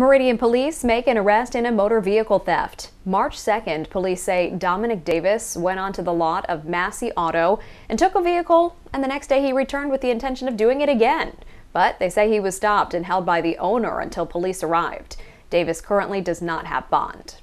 Meridian police make an arrest in a motor vehicle theft. March 2nd, police say Dominic Davis went onto the lot of Massey Auto and took a vehicle, and the next day he returned with the intention of doing it again. But they say he was stopped and held by the owner until police arrived. Davis currently does not have bond.